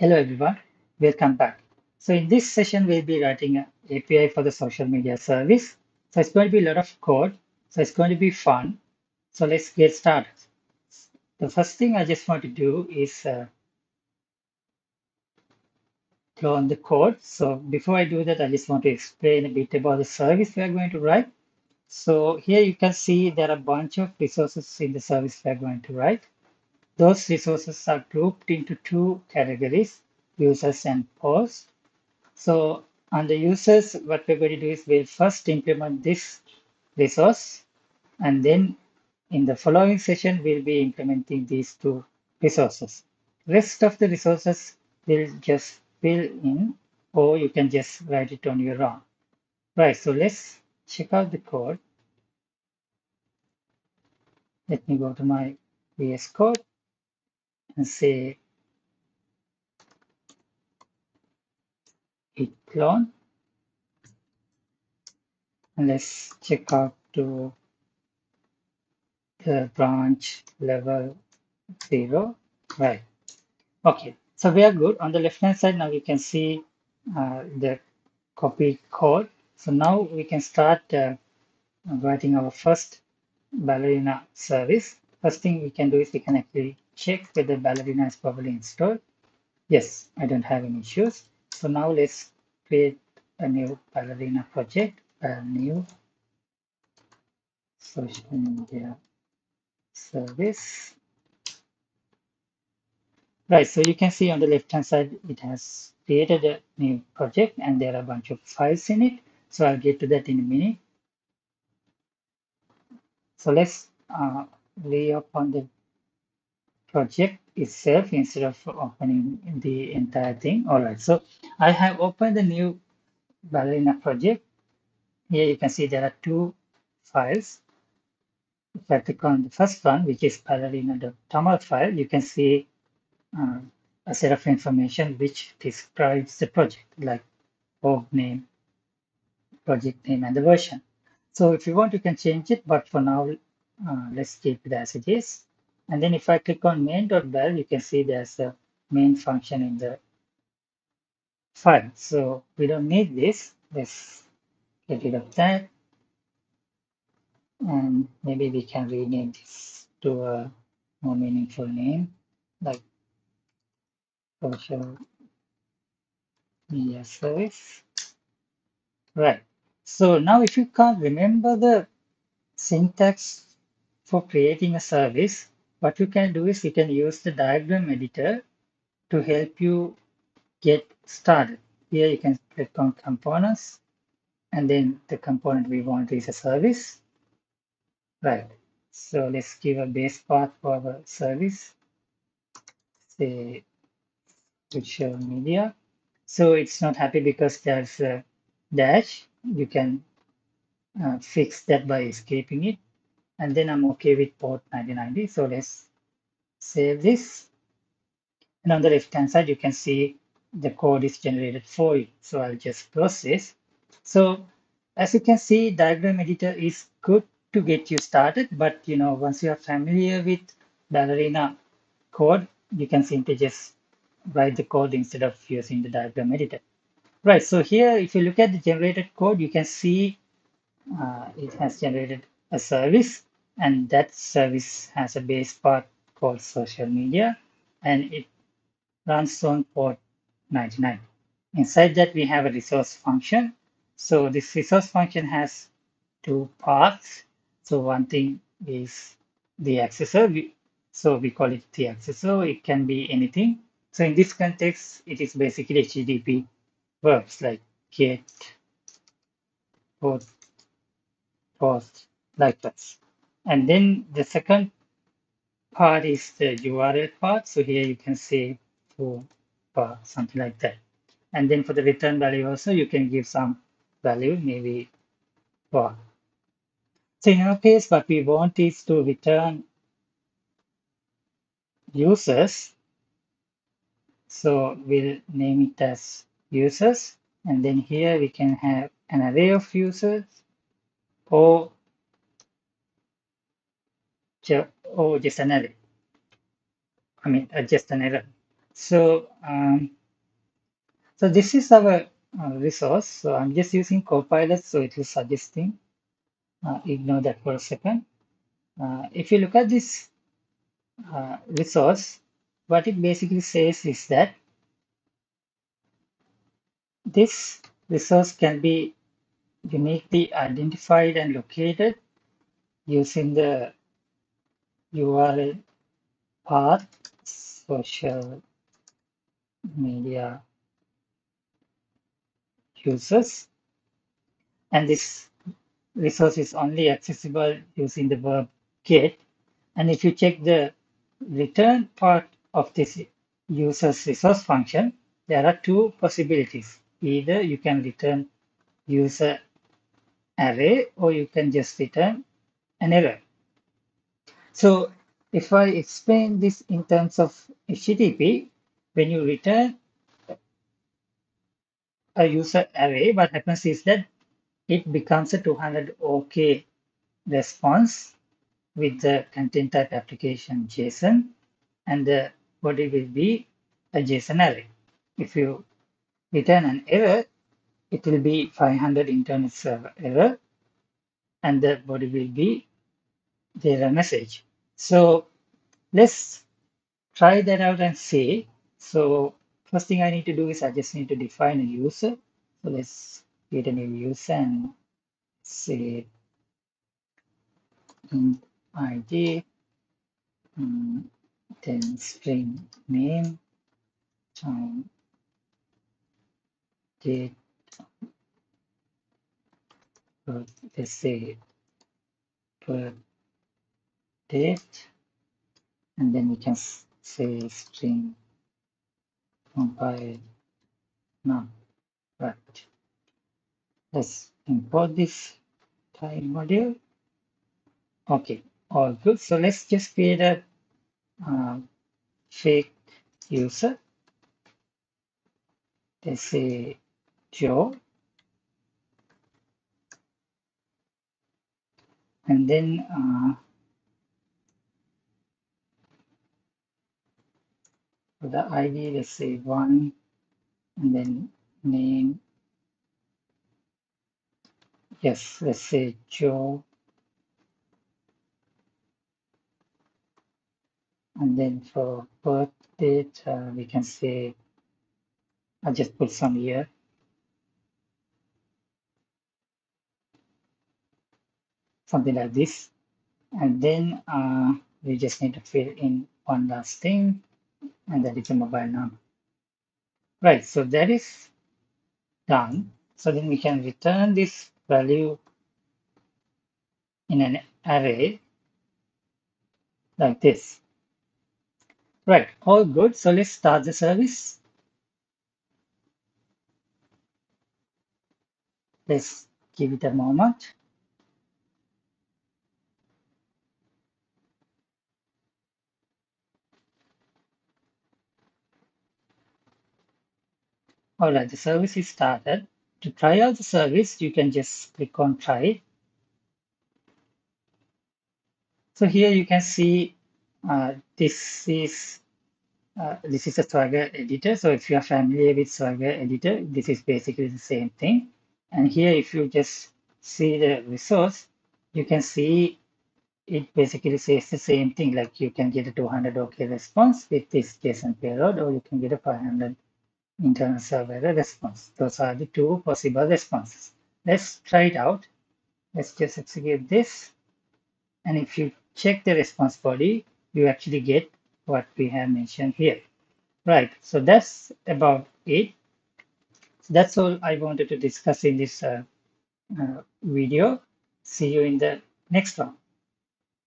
Hello everyone, welcome back. So in this session, we'll be writing an API for the social media service. So it's going to be a lot of code. So it's going to be fun. So let's get started. The first thing I just want to do is uh, clone the code. So before I do that, I just want to explain a bit about the service we are going to write. So here you can see there are a bunch of resources in the service we are going to write. Those resources are grouped into two categories, users and posts. So on the users, what we're going to do is we'll first implement this resource and then in the following session, we'll be implementing these two resources. Rest of the resources will just fill in or you can just write it on your own. Right, so let's check out the code. Let me go to my VS Code and say git clone. And let's check out to the branch level zero. Right. Okay. So we are good. On the left hand side, now we can see uh, the copy code. So now we can start uh, writing our first ballerina service. First thing we can do is we can actually check whether ballerina is properly installed. Yes, I don't have any issues. So now let's create a new ballerina project, a new social media service. Right, so you can see on the left hand side, it has created a new project and there are a bunch of files in it. So I'll get to that in a minute. So let's uh, reopen the project itself instead of opening the entire thing. All right, so I have opened the new ballerina project. Here you can see there are two files. If I click on the first one, which is ballerina.toml file, you can see uh, a set of information which describes the project, like org name, project name, and the version. So if you want, you can change it, but for now, uh, let's keep it as it is. And then if I click on main.bal, you can see there's a main function in the file. So we don't need this. Let's get rid of that. And maybe we can rename this to a more meaningful name, like social media service. Right. So now if you can't remember the syntax for creating a service, what you can do is you can use the diagram editor to help you get started. Here you can click on components and then the component we want is a service. Right. So let's give a base path for our service. Say social media. So it's not happy because there's a dash. You can uh, fix that by escaping it. And then I'm okay with port 9090. So let's save this. And on the left hand side, you can see the code is generated for you. So I'll just close this. So as you can see, diagram editor is good to get you started. But you know, once you are familiar with Ballerina code, you can simply just write the code instead of using the diagram editor. Right, so here, if you look at the generated code, you can see uh, it has generated a service and that service has a base path called social media and it runs on port 99. Inside that we have a resource function. So this resource function has two paths. So one thing is the accessor. So we call it the accessor. It can be anything. So in this context, it is basically HTTP verbs like get, post, post, like that. And then the second part is the URL part. So here you can say to bar, something like that. And then for the return value also, you can give some value, maybe bar. So in our case, what we want is to return users. So we'll name it as users. And then here we can have an array of users or, or just an array. I mean, uh, just an error. So, um, so this is our uh, resource. So I'm just using Copilot, so it is suggesting. Uh, ignore that for a second. Uh, if you look at this uh, resource, what it basically says is that this resource can be uniquely identified and located using the URL path social media users. And this resource is only accessible using the verb get. And if you check the return part of this user's resource function there are two possibilities. Either you can return user array or you can just return an error so if I explain this in terms of HTTP, when you return a user array, what happens is that it becomes a 200 OK response with the content type application JSON, and the body will be a JSON array. If you return an error, it will be 500 internal server error, and the body will be the error message. So let's try that out and see. So first thing I need to do is I just need to define a user. So let's create a new user and say int id, um, then string name, time, date, let's say birth date, and then we can say string compile now. Right. Let's import this time module. Okay, all good. So let's just create a uh, fake user. Let's say Joe. And then uh, the ID, let's say one, and then name. Yes, let's say Joe. And then for birth date, uh, we can say, I'll just put some year. Something like this. And then uh, we just need to fill in one last thing, and that is a mobile number. Right, so that is done. So then we can return this value in an array like this. Right, all good. So let's start the service. Let's give it a moment. All right, the service is started. To try out the service, you can just click on try. So here you can see uh, this is uh, this is a Swagger editor. So if you are familiar with Swagger editor, this is basically the same thing. And here, if you just see the resource, you can see it basically says the same thing. Like you can get a 200 OK response with this JSON payload, or you can get a 500 internal server response. Those are the two possible responses. Let's try it out. Let's just execute this. And if you check the response body, you actually get what we have mentioned here. Right, so that's about it. So that's all I wanted to discuss in this uh, uh, video. See you in the next one.